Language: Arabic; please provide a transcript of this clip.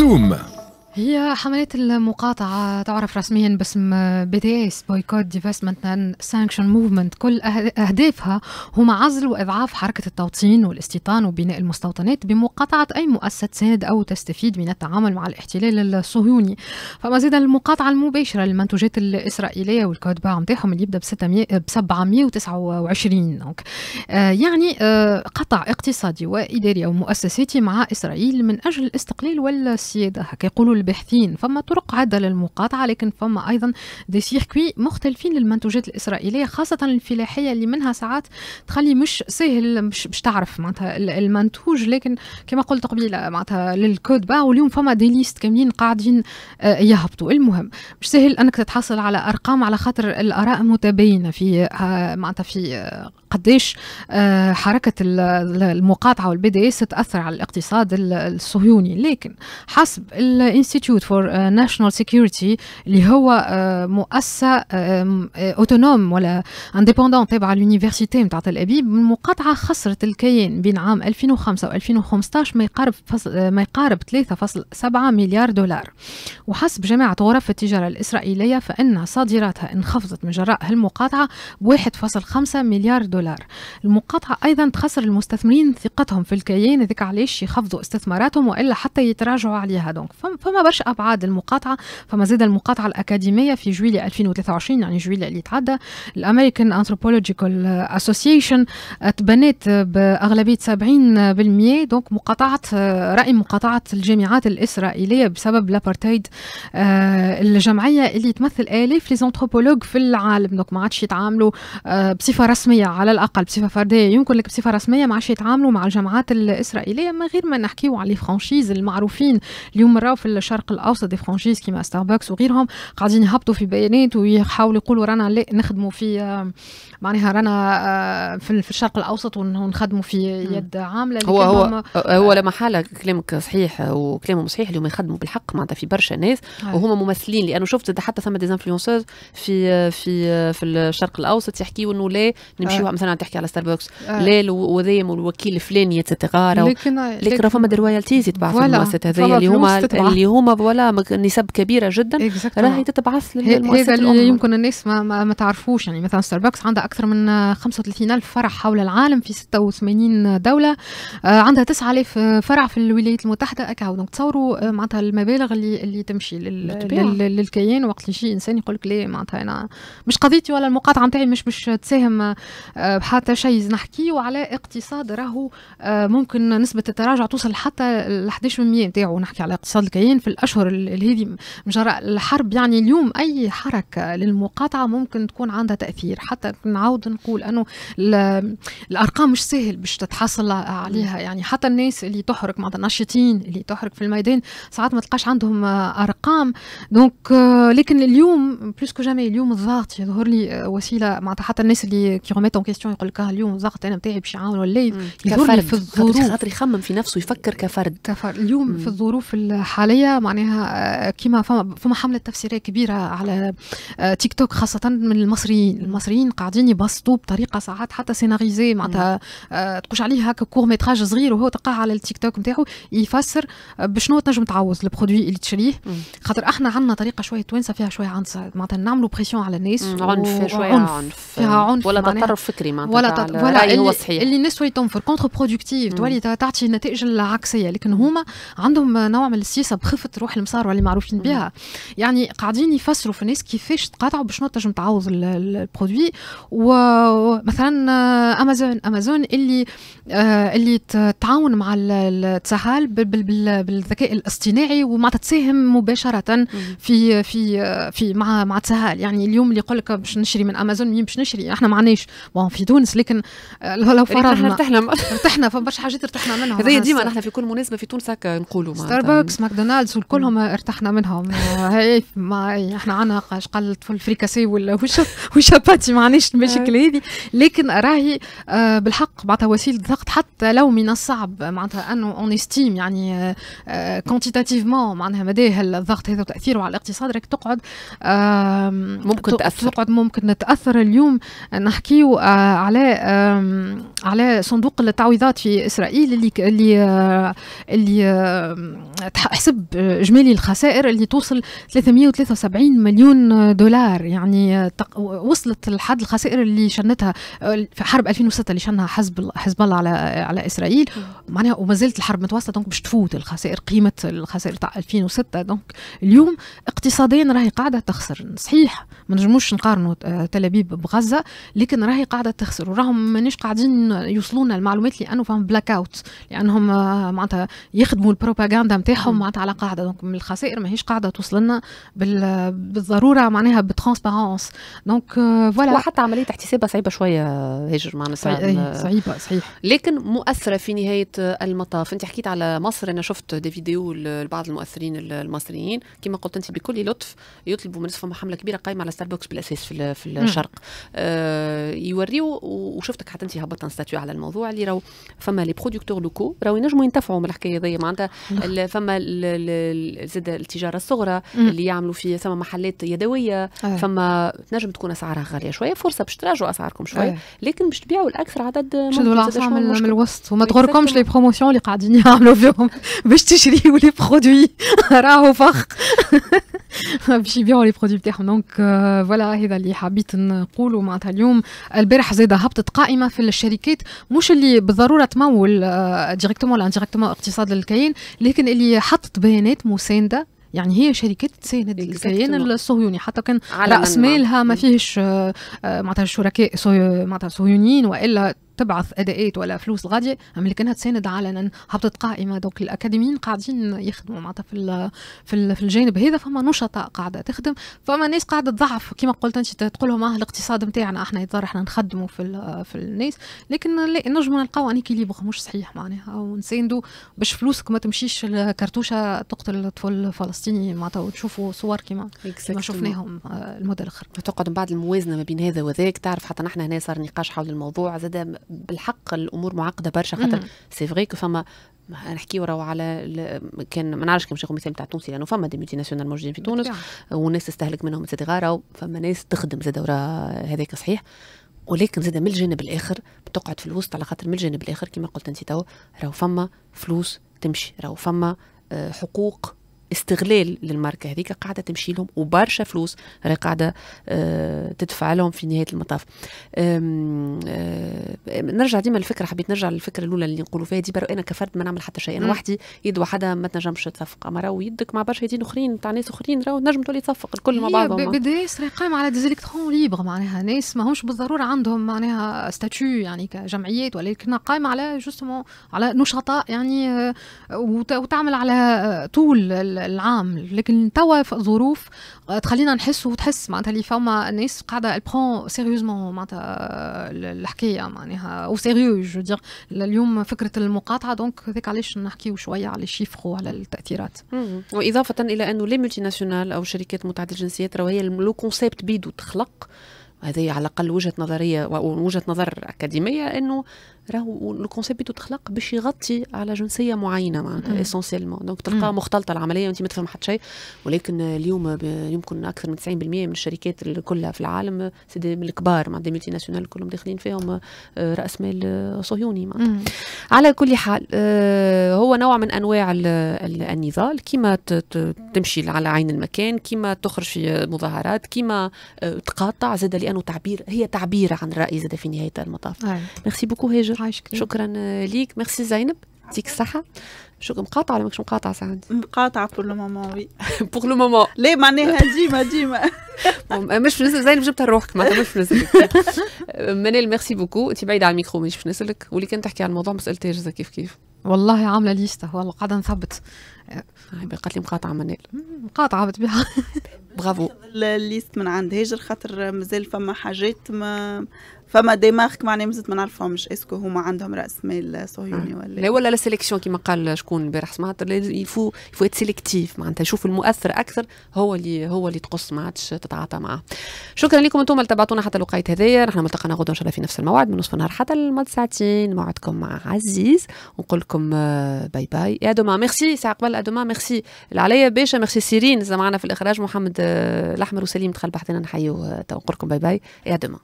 Zoom. هي حملات المقاطعة تعرف رسميا باسم BDS Boycott Divestment Sanction Movement. كل أهدافها هما عزل وإضعاف حركة التوطين والاستيطان وبناء المستوطنات بمقاطعة أي مؤسسة تساند أو تستفيد من التعامل مع الاحتلال الصهيوني. فما زيد المقاطعة المباشرة للمنتوجات الإسرائيلية وال code-barres نتاعهم اللي يبدأ ب 729 donc يعني آه قطع اقتصادي وإداري أو مؤسساتي مع إسرائيل من أجل الاستقلال والسيادة. هكا يقولوا الباحثين فما طرق عدة للمقاطعة لكن فما أيضا des circuits مختلفين للمنتوجات الإسرائيلية خاصة الفلاحية اللي منها ساعات تخلي مش سهل مش, مش تعرف معناتها المنتوج. لكن كما قلت قبيلة معناتها لل code-barres واليوم فما des listes كاملين قاعدين آه، يهبطوا. المهم مش سهل أنك تتحصل على أرقام على خاطر الآراء متباينة في آه، معناتها في آه، قديش حركة المقاطعة وال BDS تاثر على الاقتصاد الصهيوني. لكن حسب Institute for National Security اللي هو آه، مؤسسة autonome ولا indépendante تابعه لل université نتاع تل أبيب. المقاطعة خسرت الكيان بين عام 2005 و 2015 ما يقارب آه، ما يقارب 3.7 مليار دولار. وحسب جماعة غرف التجارة الإسرائيلية فإن صادراتها انخفضت من جراء هالمقاطعة ب 1.5 مليار دولار. المقاطعة أيضا تخسر المستثمرين ثقتهم في الكيان هذاك علاش يخفضوا استثماراتهم وإلا حتى يتراجعوا عليها. donc فما برشا أبعاد المقاطعة. فما زاد المقاطعة الأكاديمية في جويلية 2023 يعني جويلية اللي تعدى. ال American Anthropological Association تبنت بأغلبية 70% donc مقاطعة رأي مقاطعة الجامعات الإسرائيلية بسبب الابارتايد آه، الجمعية اللي تمثل آلاف les anthropologues في العالم. donc ما عادش يتعاملوا آه، بصفة رسمية على الأقل بصفة فردية. يمكن لك بصفة رسمية ما عادش يتعاملوا مع الجامعات الإسرائيلية من غير ما نحكيو على ال franchises المعروفين. اليوم راهو في الشرق الأوسط des franchises كيما ستاربكس وغيرهم قاعدين يهبطوا في بيانات ويحاولوا يقولوا رانا نخدموا في آه، معناها رانا آه، في الشرق الأوسط ونخدموا في يد عاملة هو هو هو لا محالة كلامك صحيح وكلامهم صحيح اليوم يخدموا بالحق معناتها في برشا ناس وهما ممثلين. لأنه شفت حتى ثم des influenceuses في في في الشرق الأوسط يحكيوا إنه لا نمشيو آه. مثلا تحكي على ستاربكس آه. لا وذايا الوكيل الفلاني يتغارى لكن لكن فما des royalties يتبعثوا في المؤسسات هذيا اللي هما اللي هما voilà نسب كبيرة جدا راهي تتبعث هذا اللي يمكن الناس ما, ما, ما تعرفوش يعني مثلا ستاربكس عندها أكثر من 35 ألف فرع حول العالم في 86 دولة آه، عندها 9000 فرع في الولايات المتحدة أكاهو donc تصوروا آه، معناتها المبالغ اللي اللي تمشي لل للكيان وقت اللي يجي إنسان يقول لك لا معناتها أنا مش قضيتي ولا المقاطعة نتاعي مش باش تساهم آه، بحتى شيء نحكيو على اقتصاد راهو ممكن نسبة التراجع توصل حتى ل 11% نتاعو. نحكي على اقتصاد الكيان في الأشهر اللي هذه من جراء الحرب يعني اليوم أي حركة للمقاطعة ممكن تكون عندها تأثير. حتى نعاود نقول إنه الأرقام مش سهل باش تتحصل عليها. يعني حتى الناس اللي تحرك مع الناشطين اللي تحرك في الميدان ساعات ما تلقاش عندهم أرقام. donc لكن اليوم plus que jamais اليوم الضغط يظهر لي وسيلة. معناتها حتى الناس اللي qui en question يقول لك اليوم الضغط أنا نتاعي باش يعاونوا الليل يظهر لي في الظروف. خاطر يخمم في نفسه يفكر كفرد. كفرد. اليوم مم. في الظروف الحالية معناها كيما فما, فما حملة تفسيرية كبيرة على تيك توك خاصة من المصريين. المصريين قاعدين يبسطوا بطريقة ساعات حتى scénarisé معناتها آه، تقولش عليه هكا court métrage صغير وهو تلقاه على التيك توك نتاعو يفسر آه، بشنو تنجم تعوض ال produit اللي تشريه. خاطر إحنا عندنا طريقة شوية توانسة فيها شوية عنف معناتها نعملوا pression على الناس عنف شوية عنف. فيها عنف ولا تطرف فكري. معناتها ولا تط... ولا اللي هو صحيح. اللي الناس تولي تنفر contre-productive تولي تعطي النتائج العكسية. لكن هما عندهم نوع من السياسة بخفة روح المصاروة اللي معروفين بها. يعني قاعدين يفسروا في الناس كيفاش تقاطعوا بشنو تنجم تعوض ال produit. ومثلا Amazon Amazon اللي آه اللي تتعاون مع ال Tsahal بالذكاء الاصطناعي ومع تساهم مباشرة في في في مع مع Tsahal يعني اليوم اللي يقول لك باش نشري من امازون مين باش نشري؟ إحنا معناش. bon في تونس لكن آه، لو فرضنا. ارتحنا. ارتحنا فبرشا حاجات ارتحنا منهم. هذه ديما نحن في كل مناسبة في تونس هكا نقولوا ستاربكس ماكدونالدز وكلهم ارتحنا منهم. هي ما إحنا عنا قال الفريكاسي ولا وشاباتي معناش المشاكل هذه. لكن راهي آه، بالحق معناتها وسيلة ضغط حتى لو من الصعب معناتها أنه on estime يعني quantitativement آه، معناها مداه الضغط هذا وتأثيره على الاقتصاد راك تقعد ممكن تأثر. تقعد ممكن تأثر. اليوم نحكيو على على صندوق التعويضات في إسرائيل اللي اللي اللي حسب اجمالي الخسائر اللي توصل 373 مليون دولار. يعني وصلت لحد الخسائر اللي شنتها في حرب 2006 اللي شنها حزب حزب الله على على إسرائيل. معناها وما زالت الحرب متواصله دونك باش تفوت الخسائر قيمة الخسائر تاع 2006 donc اليوم اقتصاديا راهي قاعدة تخسر. صحيح ما نجموش نقارنوا آه، تل أبيب بغزة لكن راهي قاعدة تخسر وراهم مانيش قاعدين يوصلونا المعلومات لأنه فهم blackout لأنهم آه، معناتها يخدموا ال propagande نتاعهم معناتها على قاعدة. donc من الخسائر ماهيش قاعدة توصل لنا بالضرورة معناها ب transparence donc voilà وحتى عملية احتسابها صعيبة شوية هاجر معناتها. صعيبة صحيح. لكن مؤثرة في نهاية المطاف. أنت حكيت على مصر أنا شفت des vidéos لبعض المؤثرين المصريين. كما قلت أنت بكل لطف يطلبوا من فما حملة كبيرة قايمه على ستاربكس بالأساس في, في الشرق. آه يوريو وشفتك حتى انت هبطت statut على الموضوع اللي راهو فما les producteurs locaux راهو ينجموا ينتفعوا من الحكاية هذيا. معناتها فما زاد التجارة الصغرى اللي يعملوا في ثم محلات يدوية آه. فما تنجم تكون أسعارها غالية شوية فرصة باش تراجعوا أسعاركم شوية آه. لكن باش تبيعوا الأكثر عدد من, من الوسط وما تغركمش les promotions اللي قاعدين يعملوا فيهم باش تشريوا les produits راهو فخ. باش يبيعوا les produits بتاعهم donc voilà هذا اللي حبيت نقوله معناتها اليوم. البارح زاد هبطت قائمة في الشركات مش اللي بالضرورة تمول directement ولا indirectement اقتصاد الكيان لكن اللي حطت بيانات مساندة. يعني هي شركات تساند الكيان الصهيوني. حتى كان رأس مالها ما فيهش معناتها الشركاء معناتها صهيونيين وإلا تبعث اداءات ولا فلوس غاديه اللي كانها تساند علنا هبطت قائمة. donc الأكاديميين قاعدين يخدموا معناتها في في, في الجانب هذا فما نشطاء قاعدة تخدم فما ناس قاعدة تضعف. كما قلت أنت تقول لهم آه الاقتصاد نتاعنا إحنا يظهر إحنا نخدموا في في الناس لكن لا نجموا نلقاو un équilibre مش صحيح معناها. ونساندوا باش فلوسك ما تمشيش الكرتوشة تقتل طفل فلسطيني معناتها وتشوفوا صور كما كما شفناهم آه، المدى الأخر. تقعد من بعد الموازنة ما بين هذا وذاك تعرف حتى نحن هنا صار نقاش حول الموضوع زاد بالحق الأمور معقدة برشا خاطر c'est vrai que فما نحكيو راهو على كان ما نعرفش كان باش مثال تاع تونسي لأنه فما des multinationales موجودين في تونس والناس تستهلك منهم et cetera راهو فما ناس تخدم زاد هذاك صحيح. ولكن زاد من الجانب الآخر بتقعد في الوسط على خاطر من الجانب الآخر كما قلت أنت تو راهو فما فلوس تمشي راهو فما آه، حقوق استغلال للماركة هذيك قاعدة تمشي لهم وبرشا فلوس راهي قاعدة آه، تدفع لهم في نهاية المطاف. آه، نرجع ديما الفكرة حبيت نرجع للفكرة الأولى اللي نقولوا فيها دي أنا كفرد ما نعمل حتى شيء. أنا وحدي يد وحدة ما تنجمش تصفق. أما راهو يدك مع برشا يدين أخرين تاع ناس أخرين راهو نجم تولي تصفق الكل مع بعضهم. بدايس قائمه على ديزيلكترون ليبر معناها. ناس ماهمش بالضرورة عندهم معناها ستاتيو يعني كجمعيات ولكن قائمه على جوستومون على نشطاء يعني آه، وتعمل على طول العام لكن توا ظروف تخلينا نحس وتحس معناتها اللي فما ناس قاعدة يا prennent sérieusement معناتها الحكاية معناها أو سيريو جو دير اليوم فكرة المقاطعة دونك هذاك علاش نحكيو شوية على الشيفر وعلى التأثيرات. وإضافة إلى أنه لي ملتي ناسيونال أو شركات متعددة الجنسيات راهو هي لو كونسيبت بيدو تخلق. هذه على الأقل وجهة نظرية ووجهة نظر أكاديمية إنه راهو الكونسيبت تخلق باش يغطي على جنسية معينة معناتها اسونسيلمون دونك تلقى مختلطة العملية وانت ما تفهم حتى شيء. ولكن اليوم يمكن أكثر من 90% من الشركات كلها في العالم سيدي الكبار مع des multinationales كلهم داخلين فيهم آه، رأس مال صهيوني معناتها على كل حال آه، هو نوع من أنواع النضال. كيما تمشي على عين المكان كيما تخرج في مظاهرات كيما آه، تقاطع زاد لأنه تعبير هي تعبير عن الراي زاد في نهاية المطاف. merci beaucoup هاجر. شكرا ليك. ميرسي زينب. يعطيك الصحة. شو مقاطعة ولا ماكش مقاطعة سعد؟ مقاطعة pour le moment oui pour le moment ليه معناها ديما ديما مش في نزل زينب جبتها لروحك. معناتها مش في نزلك منال merci beaucoup. انت بعيدة على الميكرو مش في نزلك واللي كنت تحكي على الموضوع ما سألتهاش كيف كيف. والله عاملة liste. والله قاعدة نثبت. قالت لي مقاطعة منال مقاطعة بطبيعة برافو. ال liste من عند هاجر خاطر مازال فما حاجات ما فما دي مارك معناها مازلت ما نعرفهمش. اسكو هما عندهم رأس مال صهيوني ولا لا ولا لا سيليكسيون كيما قال شكون البارح سمعت يفو يفو سيليكتيف معناتها يشوف المؤثر أكثر هو اللي هو اللي تقص ما عادش تتعاطى معه شكرا لكم أنتم اللي تبعتونا حتى الوقيت هذايا نحن ملتقينا غدا إن شاء الله في نفس الموعد من نصف النهار حتى المد ساعتين. موعدكم مع عزيز. ونقول لكم باي باي يا دوما ميرسي ساعه قبل ادوما ميرسي العليا باشا ميرسي سيرين معنا في الإخراج محمد الأحمر وسليم. دخل بحثنا نحيو نقول لكم باي باي يا دوما